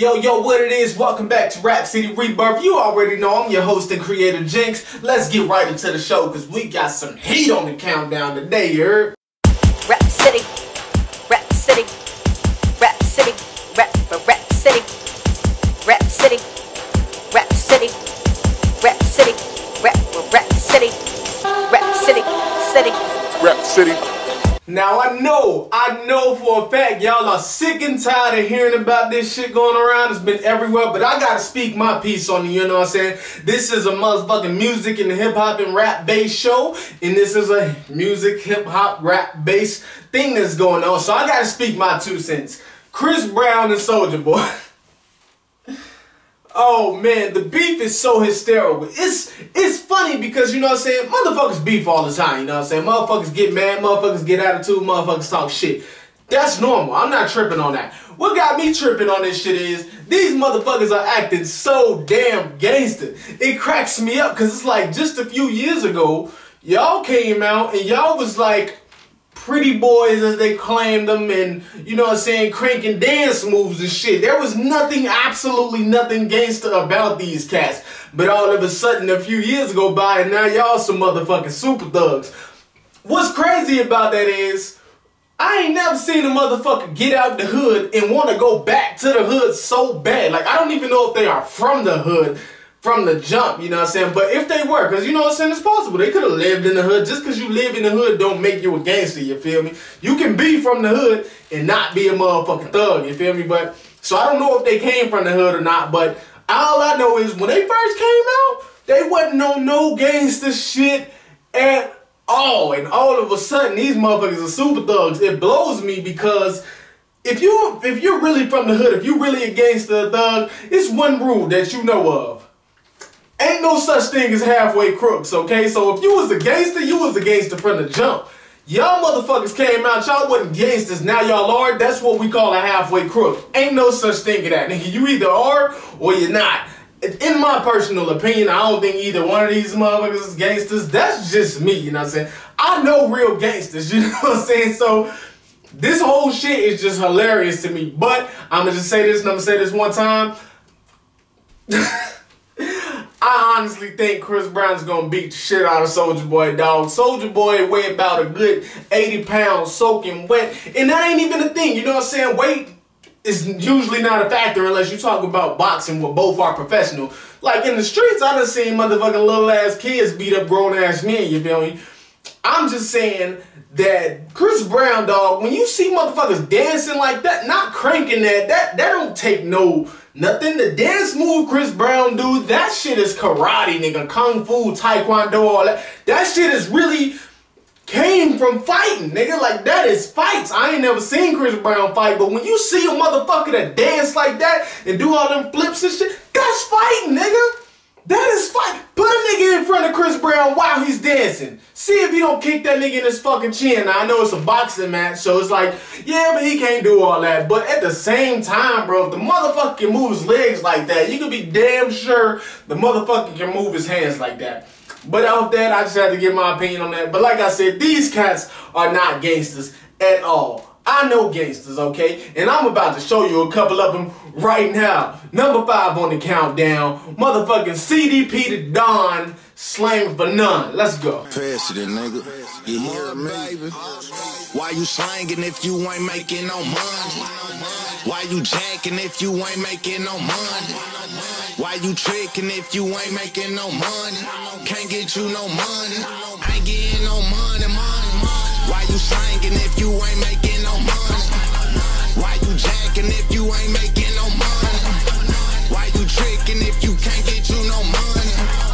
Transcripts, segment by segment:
Yo, yo, what it is, welcome back to Rap City Rebirth. You already know I'm your host and creator, Jinx. Let's get right into the show, because we got some heat on the countdown today, you heard? Rap City, Rap City, Rap City, Rap, Rap City, Rap City, Rap City, Rap City, Rap, Rap City, Rap City, City. Rap City. Now I know, I know for a fact y'all are sick and tired of hearing about this shit going around. It's been everywhere, but I gotta speak my piece on it, you know what I'm saying? This is a motherfucking music and hip hop and rap based show, and this is a music, hip hop, rap based thing that's going on. So I gotta speak my two cents. Chris Brown and Soulja Boy. Oh man, the beef is so hysterical. It's it's funny because you know what I'm saying, motherfuckers beef all the time, you know what I'm saying? Motherfuckers get mad, motherfuckers get attitude, motherfuckers talk shit. That's normal. I'm not tripping on that. What got me tripping on this shit is these motherfuckers are acting so damn gangster. It cracks me up because it's like just a few years ago, y'all came out and y'all was like pretty boys as they claimed them and you know what I'm saying cranking dance moves and shit. There was nothing, absolutely nothing gangster about these cats. But all of a sudden a few years go by and now y'all some motherfucking super thugs. What's crazy about that is I ain't never seen a motherfucker get out the hood and want to go back to the hood so bad. Like I don't even know if they are from the hood from the jump, you know what I'm saying? But if they were, because you know what I'm saying, it's possible. They could have lived in the hood. Just because you live in the hood don't make you a gangster, you feel me? You can be from the hood and not be a motherfucking thug, you feel me? But, so I don't know if they came from the hood or not, but all I know is when they first came out, they wasn't on no gangster shit at all. And all of a sudden, these motherfuckers are super thugs. It blows me because if you if you're really from the hood, if you're really a gangster thug, it's one rule that you know of. Ain't no such thing as halfway crooks, okay? So if you was a gangster, you was a gangster from the jump. Y'all motherfuckers came out, y'all wasn't gangsters, now y'all are. That's what we call a halfway crook. Ain't no such thing as that, nigga. You either are or you're not. In my personal opinion, I don't think either one of these motherfuckers is gangsters. That's just me, you know what I'm saying? I know real gangsters, you know what I'm saying? So this whole shit is just hilarious to me. But I'm gonna just say this and I'm gonna say this one time. I honestly think Chris Brown's gonna beat the shit out of Soulja Boy, dog. Soulja Boy weigh about a good 80 pounds soaking wet. And that ain't even a thing, you know what I'm saying? Weight is usually not a factor unless you talk about boxing where both are professional. Like in the streets, I done seen motherfucking little ass kids beat up grown ass men, you feel me? I'm just saying that Chris Brown, dog, when you see motherfuckers dancing like that, not cranking that, that that don't take no Nothing the dance move Chris Brown do, that shit is karate, nigga. Kung Fu, Taekwondo, all that. That shit is really came from fighting, nigga. Like, that is fights. I ain't never seen Chris Brown fight, but when you see a motherfucker that dance like that and do all them flips and shit, that's fighting, nigga. That is fine. Put a nigga in front of Chris Brown while he's dancing. See if he don't kick that nigga in his fucking chin. Now, I know it's a boxing match, so it's like, yeah, but he can't do all that. But at the same time, bro, if the motherfucker can move his legs like that, you can be damn sure the motherfucker can move his hands like that. But off that, I just had to give my opinion on that. But like I said, these cats are not gangsters at all. I know gangsters, okay? And I'm about to show you a couple of them right now. Number five on the countdown, motherfucking CDP Da Don, slang for none. Let's go. It, nigga. You hear me? Why you slanging if you ain't making no money? Why you jacking if you ain't making no money? Why you tricking if you ain't making no money? Can't get you no money. Ain't getting no money, money, money. Why you slanging if you ain't making no money? Why you jacking if you ain't making no money? Why you tricking if you can't get you no money?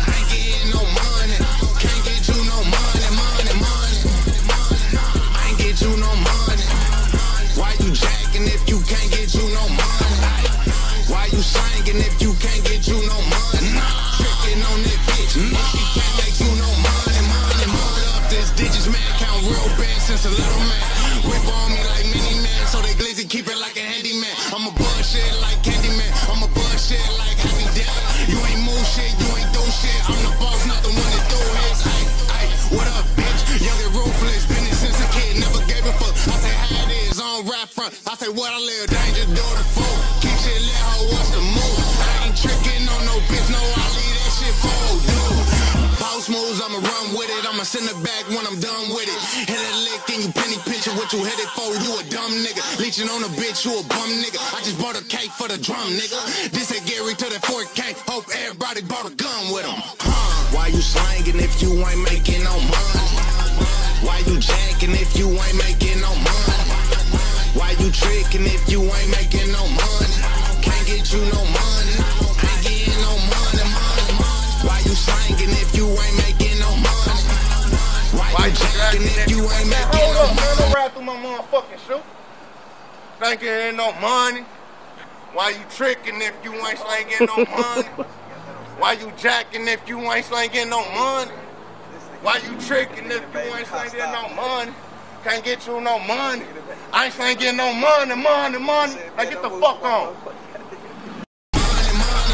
front. I say what I live, danger door to fool. Keep shit let her watch the move? I ain't tricking on no bitch, no I leave that shit for dude. Post moves, I'ma run with it, I'ma send it back when I'm done with it. Hit a lick and you penny pinching what you headed for, you a dumb nigga. Leeching on a bitch, you a bum nigga. I just bought a cake for the drum nigga. This a Gary to the 4K, hope everybody bought a gun with him. Huh. Why you slanging if you ain't making no money? Why you jacking if you ain't making no money? Why you tricking if you ain't making no money? Can't get you no money. Ain't getting no money, money, money. Why you slanging if you ain't making no money? Why you jacking if you ain't making no money? Hold no up, man. money? Don't ride through my motherfucking shoe. Thinking ain't no money. Why you tricking if you ain't slanging no money? Why you jacking if you ain't slanging no money? Why you tricking if you ain't slanging no money? Can't get you no money. I ain't slanging no money, money, money. Like get the fuck on.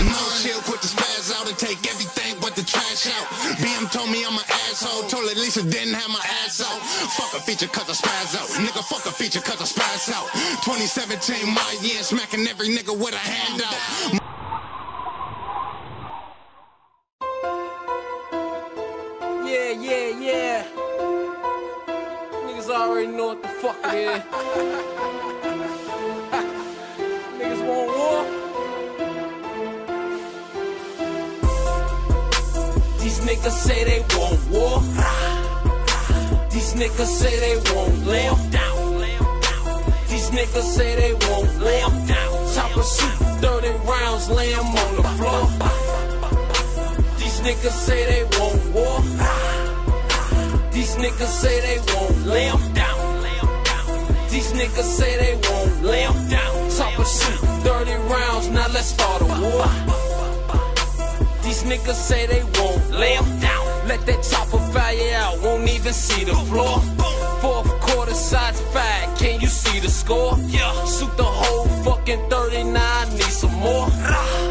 No chill, put the spaz out and take everything but the trash out. BM told me I'm an asshole, told at least didn't have my ass out. Fuck a feature, cut the spaz out. Nigga, fuck a feature, cut the spaz out. 2017, my year, smacking every nigga with a hand what the fuck it is. Niggas want war. These niggas say they want war. These niggas say they want lamb down. These niggas say they want lamb down. Top of soup, 30 rounds, lamb on the floor. These niggas say they want war. These niggas say they lamb down. These niggas say they want lamb down. Top of soup, 30 rounds, now let's start a war. These niggas say they want lamb down. Let that chopper fire out, won't even see the floor. Fourth quarter, sides five, can you see the score? Yeah. Shoot the whole fucking 39, need some more.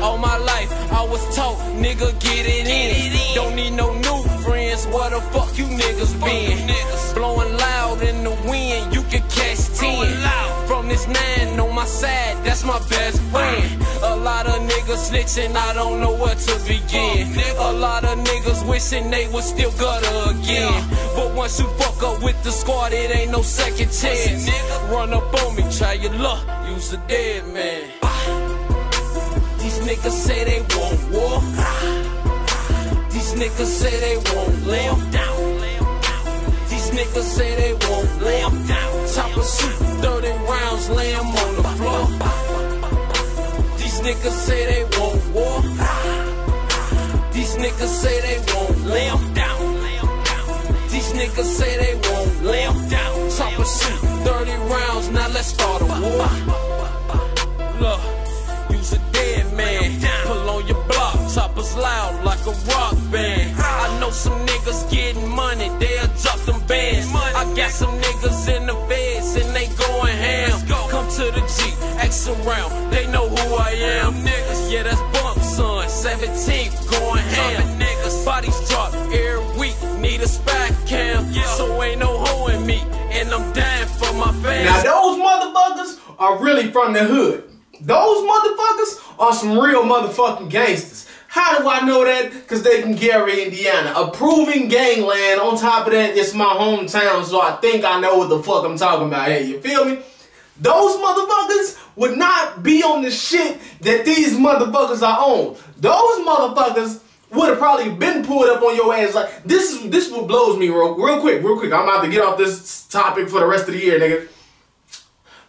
All my life, I was taught, nigga, get it in. Don't need no new friends, where the fuck you niggas been? Blowing side, that's my best friend. A lot of niggas snitching, I don't know where to begin. A lot of niggas wishing they was still gutter again. But once you fuck up with the squad, it ain't no second chance. Run up on me, try your luck, use a dead man. These niggas say they want war. These niggas say they want lamb down. These niggas say they want lamb down. Top of soup, 30 rounds, lamb on floor. These niggas say they want war. These niggas say they want lamb down. These niggas say they want lamb down. Top of soup, 30 rounds, now let's start a war. Look, use a dead man. Pull on your block, choppers loud like a rock band. I know some niggas getting money, they'll drop them bands. I got some niggas in the feds to the G, X around, they know who I am. Niggas, yeah, that's bump son. 17 going ham. Niggas, bodies drop every week, need a spy cam. So ain't no hoeing me, and I'm dying for my fans. Now those motherfuckers are really from the hood. Those motherfuckers are some real motherfucking gangsters. How do I know that? Because they from Gary, Indiana. Approving gangland. On top of that, it's my hometown, so I think I know what the fuck I'm talking about Hey, You feel me? Those motherfuckers would not be on the shit that these motherfuckers are on. Those motherfuckers would have probably been pulled up on your ass. Like this is this what blows me real, real quick, real quick. I'm about to get off this topic for the rest of the year, nigga.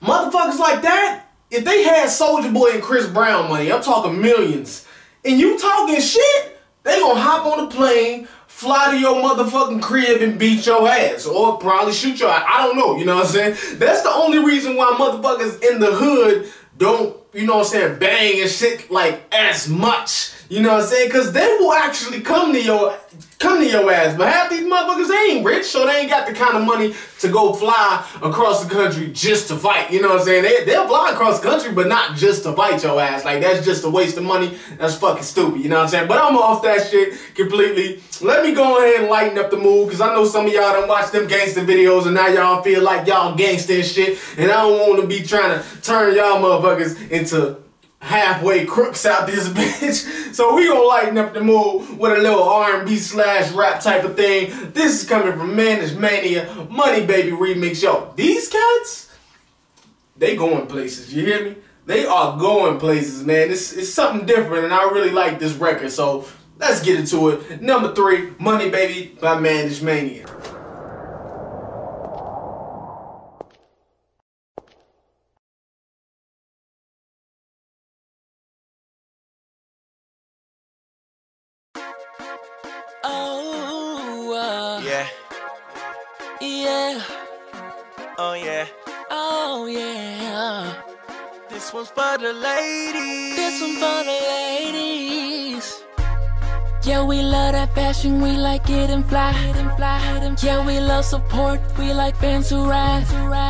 Motherfuckers like that, if they had Soulja Boy and Chris Brown money, I'm talking millions, and you talking shit, they gonna hop on a plane, fly to your motherfucking crib and beat your ass, or probably shoot your ass. I don't know, you know what I'm saying? That's the only reason why motherfuckers in the hood don't, you know what I'm saying, bang and shit like as much. You know what I'm saying? Cause they will actually come to your come to your ass. But half these motherfuckers they ain't rich, so they ain't got the kind of money to go fly across the country just to fight. You know what I'm saying? They, they'll fly across the country, but not just to fight your ass. Like, that's just a waste of money. That's fucking stupid. You know what I'm saying? But I'm off that shit completely. Let me go ahead and lighten up the mood, because I know some of y'all done watch them gangster videos, and now y'all feel like y'all gangster and shit. And I don't want to be trying to turn y'all motherfuckers into halfway crooks out this bitch. So we gonna lighten up the mood with a little R&B slash rap type of thing. This is coming from Managed Mania, Money Baby remix. Yo, these cats, they going places, you hear me? They are going places, man. It's, it's something different and I really like this record. So let's get into it. Number three, Money Baby by Managed Mania. Yeah, we love support, we like fans who ride.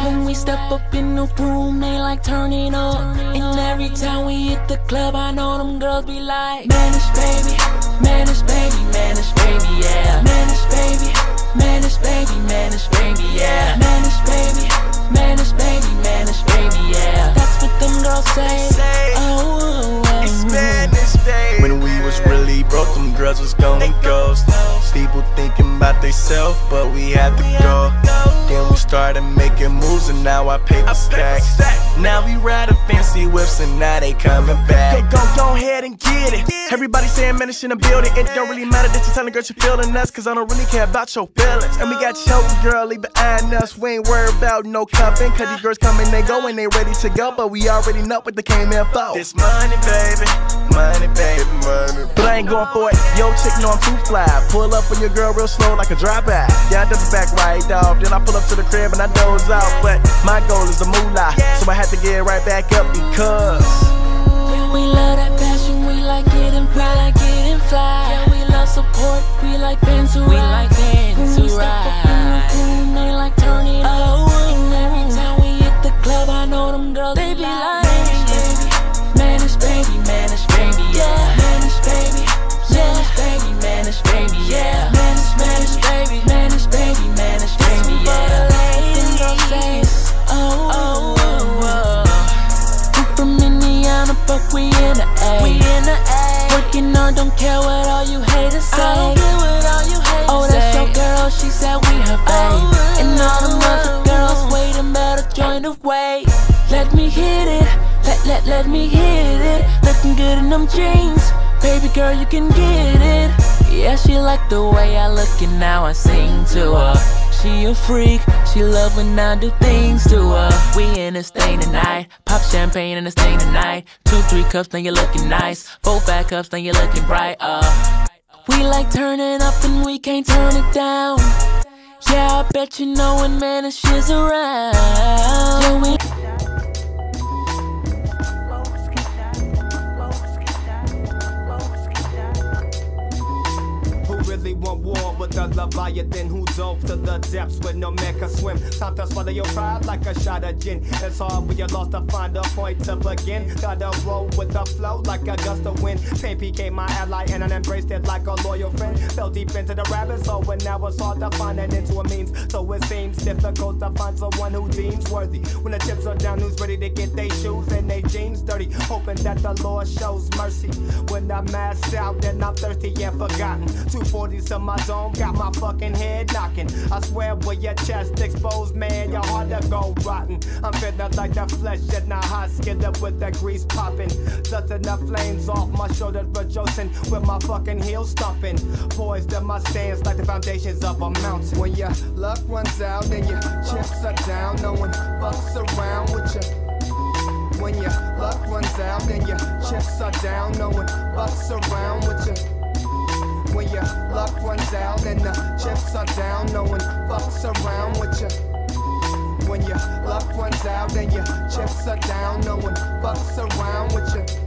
When we step up in the room, they like turning up. And every time we hit the club, I know them girls be like, Mannish baby, Mannish baby, Mannish baby, yeah. Mannish baby, Mannish baby, Mannish baby, yeah. Mannish baby, Mannish baby, Mannish baby, yeah. That's what them girls say. Say, Oh, oh, It's oh. Spanish Day. When we was broke, them girls was going ghost. People thinking about theyself, but we had to go. Then we started making moves, and now I pay the stacks. Now we ride riding fancy whips, and now they coming back. Go, go, go ahead and get it. Everybody saying manish in the building. It don't really matter that you're telling girls you're feeling us, cause I don't really care about your feelings. And we got your girl leave behind us. We ain't worried about no cuffing, cause these girls coming, they go, and they ready to go. But we already know what they came in for. This money, baby. Money, baby, money. But I ain't going for it. Yo, chick, know I'm too fly. Pull up on your girl real slow like a drive by. Yeah, I did the back right off. Then I pull up to the crib and I doze out. But my goal is a moolah. So I had to get right back up because. Yeah, we love that passion. we like getting and fly, like it and fly. Yeah, we love support, we like fans who we ride. like fans who ride. Room, they like turning oh, oh, and every time we hit the club, I know them girls they be like, we in the A. We in the A. Working hard, don't care what all you haters say. I don't care what all you haters oh, that's your girl, she said we her oh, babe. and all them other girls waiting, better join the way. Let me hit it, let, let, let me hit it. Looking good in them jeans. Baby girl, you can get it. Yeah, she like the way I look and now I sing to her. She a freak, she love when I do things to her. We in a stain tonight, pop champagne in a stain tonight. Two, three cups, then you're looking nice. Four, five cups, now you're looking bright. Uh, we like turning up and we can't turn it down. Yeah, I bet you know when man shiz around. Yeah, really want war with the Leviathan who dove to the depths where no man can swim? Time to swallow your pride like a shot of gin. It's hard when you're lost to find a point to begin. Gotta roll with the flow like a gust of wind. Pain became my ally and I embraced it like a loyal friend. Fell deep into the rabbit hole and now it's hard to find an into a means. So it seems difficult to find someone who deems worthy. When the chips are down, who's ready to get their shoes and their jeans dirty? Hoping that the Lord shows mercy. When I'm masked out and I'm thirsty and forgotten. 240s to my dome, got my fucking head knocking. I swear with your chest exposed, man, your heart to go rotten. I'm feeling like the flesh in a hot skillet with the grease popping. Dusting the flames off my shoulders, rejoicing with my fucking heels stomping. Poised in my stance like the foundations of a mountain. When your luck runs out and your chips are down, no one fucks around with you. When your luck runs out and your chips are down, no one fucks around with you. When your luck runs out and the chips are down, no one fucks around with you. When your luck runs out and your chips are down, no one fucks around with you.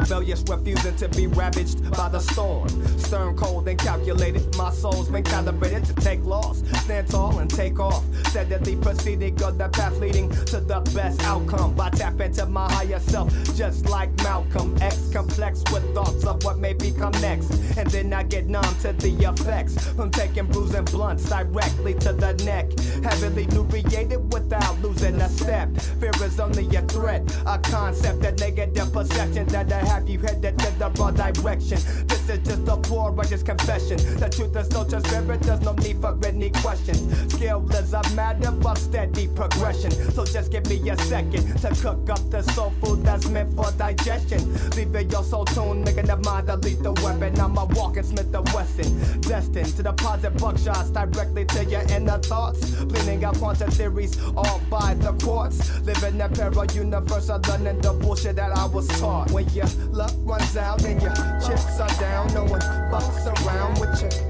Rebellious, refusing to be ravaged by the storm. Stern, cold, and calculated. My soul's been calibrated to take loss, stand tall and take off. Steadily proceeding on the path leading to the best outcome. I tap into my higher self, just like Malcolm X, complex with thoughts of what may become next. And then I get numb to the effects from taking bruising blunts directly to the neck. Heavily lubricated without losing a step. Fear is only a threat, a concept, a negative perception that I have you headed to the wrong direction. This is just a poor righteous confession. The truth is so transparent, there's no need for any questions. Skill is a matter of steady progression. So just give me a second to cook up the soul food that's meant for digestion. Leaving your soul tuned, making the mind a lethal weapon. I'm a walking Smith Wesson, destined to deposit buckshots directly to your inner thoughts. Bleeding out quantum theories, all by the courts. Living a parallel universe, I'm learning the bullshit that I was taught. When your luck runs out and your chips are down, no one fucks around with you.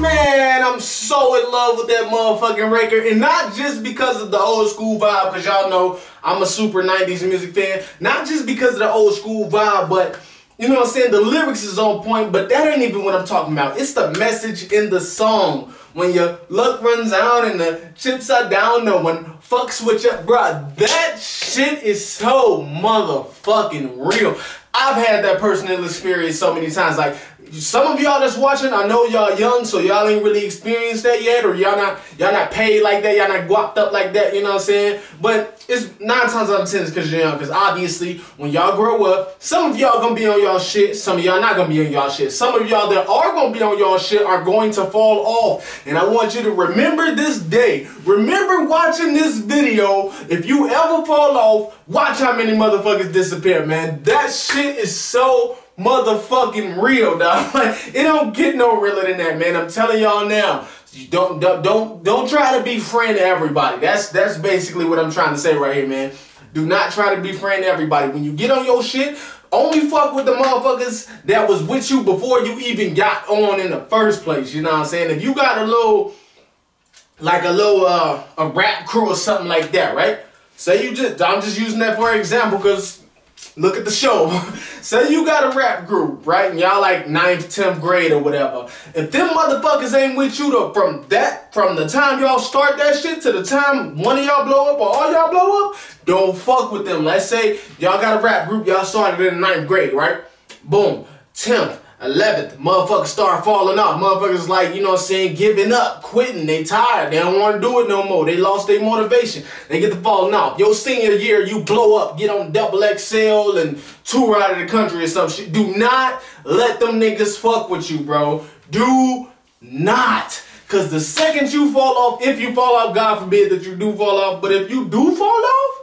Man, I'm so in love with that motherfucking record. And not just because of the old school vibe, because y'all know I'm a super 90s music fan. Not just because of the old school vibe, but you know what I'm saying? The lyrics is on point, but that ain't even what I'm talking about. It's the message in the song. When your luck runs out and the chips are down, no one fucks with you. Bruh, that shit is so motherfucking real. I've had that personal experience so many times. Like, some of y'all that's watching, I know y'all young, so y'all ain't really experienced that yet, or y'all not y'all not paid like that, y'all not guapped up like that, you know what I'm saying? But it's nine times out of ten because you're young, because obviously when y'all grow up, some of y'all gonna be on y'all shit, some of y'all not gonna be on y'all shit. Some of y'all that are gonna be on y'all shit are going to fall off. And I want you to remember this day. Remember watching this video. If you ever fall off, watch how many motherfuckers disappear, man. That shit is so motherfucking real, dog. Like, it don't get no realer than that, man. I'm telling y'all now. Don't don't don't don't try to be friend to everybody. That's that's basically what I'm trying to say right here, man. Do not try to be friend to everybody. When you get on your shit, only fuck with the motherfuckers that was with you before you even got on in the first place. You know what I'm saying? If you got a little like a little uh a rap crew or something like that, right? Say you just I'm just using that for example because look at the show. Say you got a rap group, right? And y'all like 9th, 10th grade or whatever. If them motherfuckers ain't with you to, from that, from the time y'all start that shit to the time one of y'all blow up or all y'all blow up, don't fuck with them. Let's say y'all got a rap group, y'all started in 9th grade, right? Boom. 10th, 11th, motherfuckers start falling off. Motherfuckers like, you know what I'm saying, giving up, quitting. They tired. They don't want to do it no more. They lost their motivation. They get the falling off. Your senior year, you blow up, get on double XL and tour out of the country or some shit. Do not let them niggas fuck with you, bro. Do not. Because the second you fall off, if you fall off, God forbid that you do fall off, but if you do fall off,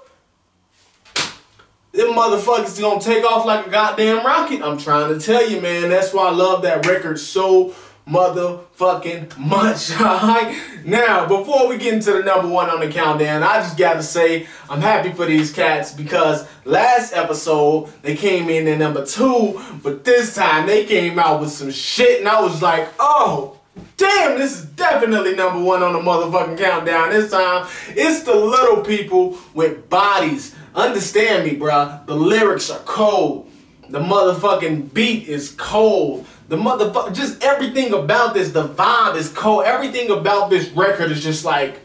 them motherfuckers gonna take off like a goddamn rocket. I'm trying to tell you, man. That's why I love that record so motherfucking much. Now, before we get into the number one on the countdown, I just gotta say I'm happy for these cats because last episode they came in at number two, but this time they came out with some shit and I was like, oh. Damn, this is definitely number one on the motherfucking countdown. This time, it's the little people with bodies. Understand me, bruh. The lyrics are cold. The motherfucking beat is cold. The motherfucker, just everything about this, the vibe is cold. Everything about this record is just like,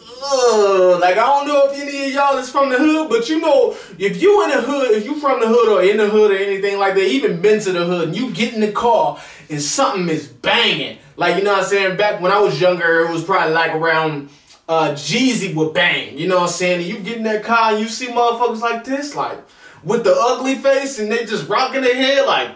ugh. Like, I don't know if any of y'all is from the hood, but you know, if you in the hood, if you from the hood or in the hood or anything like that, even been to the hood, and you get in the car and something is banging. Like, you know what I'm saying? Back when I was younger, it was probably like around uh, Jeezy would bang. You know what I'm saying? And you get in that car and you see motherfuckers like this, like, with the ugly face and they just rocking their head like,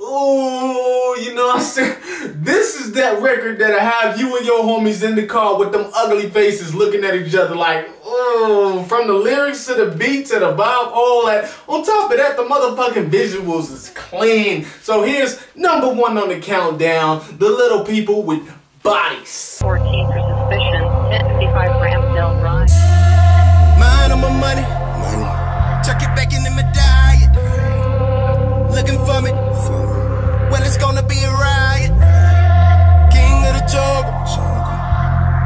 Oh, you know what I'm saying? This is that record that I have you and your homies in the car with them ugly faces looking at each other like, oh, from the lyrics to the beat to the vibe, all that. On top of that, the motherfucking visuals is clean. So here's number one on the countdown, The Little People with Bodies. 14 Looking for me. Well, it's gonna be a riot. King of the jungle.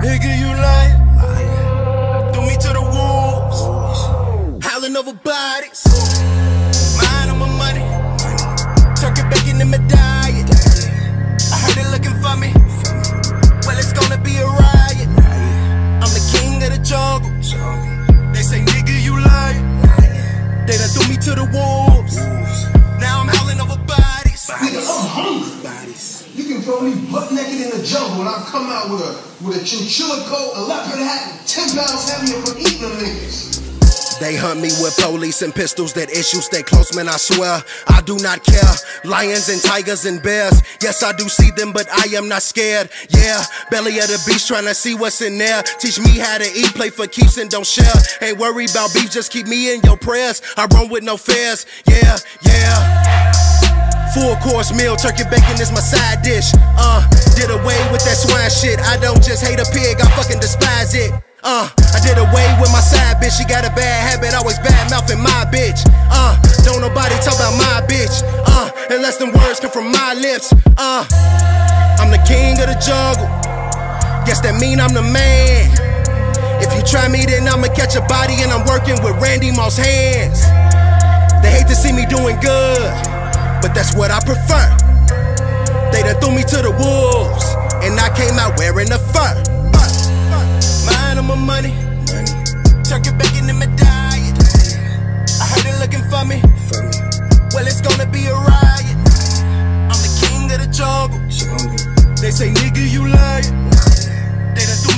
Nigga, you lying. Threw me to the wolves. Howling over bodies. Coat, a leopard hat, 10 pounds heavier niggas. They hunt me with police and pistols that issue stay close, man. I swear I do not care. Lions and tigers and bears. Yes, I do see them, but I am not scared. Yeah, belly of the beast trying to see what's in there. Teach me how to eat, play for keeps and don't share. Ain't worried about beef, just keep me in your prayers. I run with no fears. Yeah, yeah. Full course meal, turkey bacon is my side dish. Uh, did away with that shit. I don't just hate a pig, I fucking despise it. Uh, I did away with my side bitch. She got a bad habit, always bad mouthing my bitch. Uh, don't nobody talk about my bitch. Uh, unless them words come from my lips. Uh, I'm the king of the jungle. Guess that mean I'm the man. If you try me, then I'ma catch a body, and I'm working with Randy Moss hands. They hate to see me doing good, but that's what I prefer. They done threw me to the wolves, and I came out wearing the fur. Mind on my money, turkey bacon in my diet. I heard they looking for me. Well, it's gonna be a riot. I'm the king of the jungle. They say, nigga, you lying. They done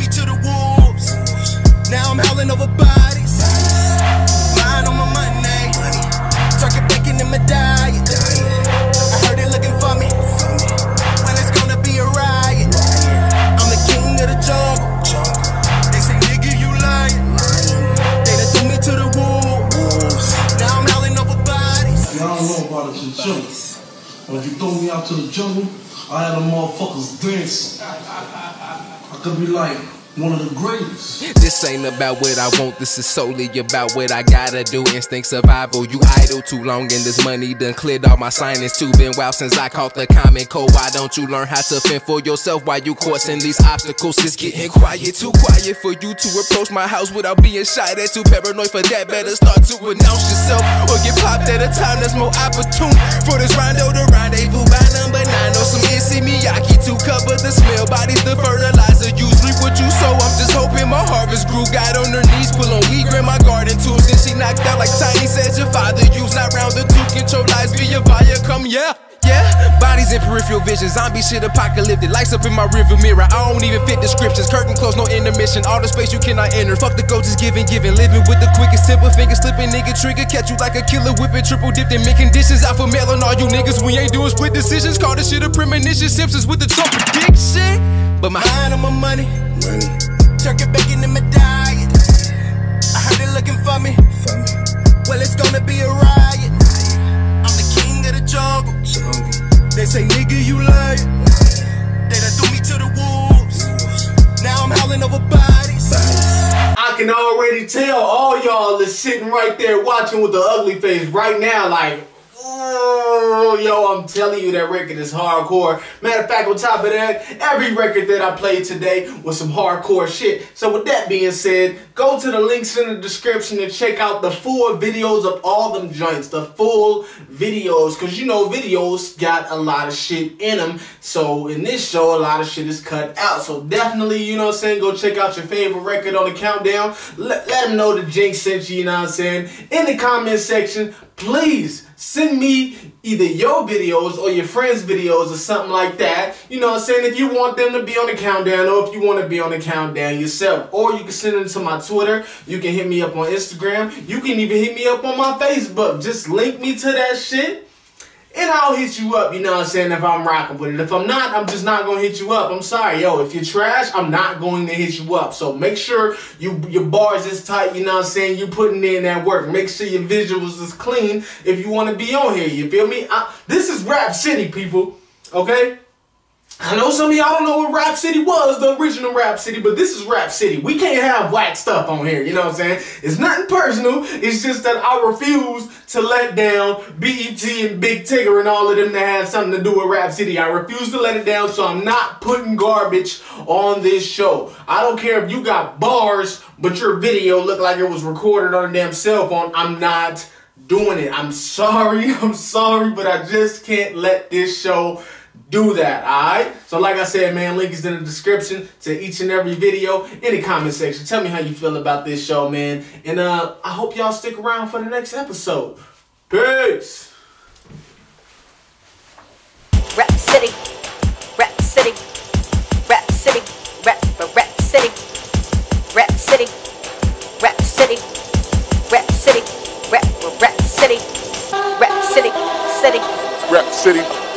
motherfuckers dancing. I could be like one of the greatest. This ain't about what I want, this is solely about what I gotta do. Instinct survival, you idle too long, and this money done cleared all my signings too. Been wild since I caught the common cold. Why don't you learn how to fend for yourself while you coursing these obstacles? It's getting quiet, too quiet for you to approach my house without being shot at. Too paranoid for that, better start to announce yourself or get popped at a time that's more opportune for this rondo to rendezvous by number nine. Or some Issey Miyake to cover the smell. Bodies the fertilizer, sleep what you sow. I'm just hoping my harvest grew. Got on her knees, pull on weed, my garden tools. Then she knocked out like Tiny said your father used. Not round the two, control lives via via come, yeah. Yeah, bodies in peripheral vision, zombie shit apocalyptic. Lights up in my rearview mirror. I don't even fit descriptions. Curtain close, no intermission. All the space you cannot enter. Fuck the ghost, just giving, giving. Living with the quickest simple finger slipping. Nigga trigger, catch you like a killer whipping. Triple dipped in mid conditions. Out for mail on all you niggas. We ain't doing split decisions. Call this shit a premonition. Simpsons with the Trump prediction. But my Mind on my money. Turkey bacon in my diet. I heard they looking for me. For me. Well, it's gonna be a riot. I'm the king of the jungle. They say, nigga, you lying. They done threw me to the wolves. Now I'm howling over bodies. I can already tell all y'all is sitting right there watching with the ugly face right now, like, oh, yo, I'm telling you that record is hardcore. Matter of fact, on top of that, every record that I played today was some hardcore shit. So with that being said, go to the links in the description and check out the full videos of all them joints, the full videos, because you know videos got a lot of shit in them. So in this show, a lot of shit is cut out. So definitely, you know what I'm saying, go check out your favorite record on the countdown. Let, let them know the Jinx sent you, you know what I'm saying. In the comment section, please send me either your videos or your friends' videos or something like that. You know I'm saying? If you want them to be on the countdown or if you want to be on the countdown yourself. Or you can send them to my Twitter. You can hit me up on Instagram. You can even hit me up on my Facebook. Just link me to that shit. And I'll hit you up, you know what I'm saying, if I'm rocking with it. If I'm not, I'm just not gonna hit you up. I'm sorry, yo. If you're trash, I'm not going to hit you up. So make sure you your bars is tight, you know what I'm saying? You're putting in that work. Make sure your visuals is clean if you want to be on here. You feel me? I, this is Rap City, people. Okay? I know some of y'all don't know what Rap City was, the original Rap City, but this is Rap City. We can't have whack stuff on here, you know what I'm saying? It's nothing personal, it's just that I refuse to let down BET and Big Tigger and all of them that had something to do with Rap City. I refuse to let it down, so I'm not putting garbage on this show. I don't care if you got bars, but your video looked like it was recorded on a damn cell phone. I'm not doing it. I'm sorry, I'm sorry, but I just can't let this show do that, alright? So like I said, man, link is in the description to each and every video in the comment section. Tell me how you feel about this show, man. And uh, I hope y'all stick around for the next episode. Peace! Rep City, Rep City, Rep City, Rep for Rep City, Rep City, Rep City, Rep City, Rep for Rep City, Rep City, City, Rep City.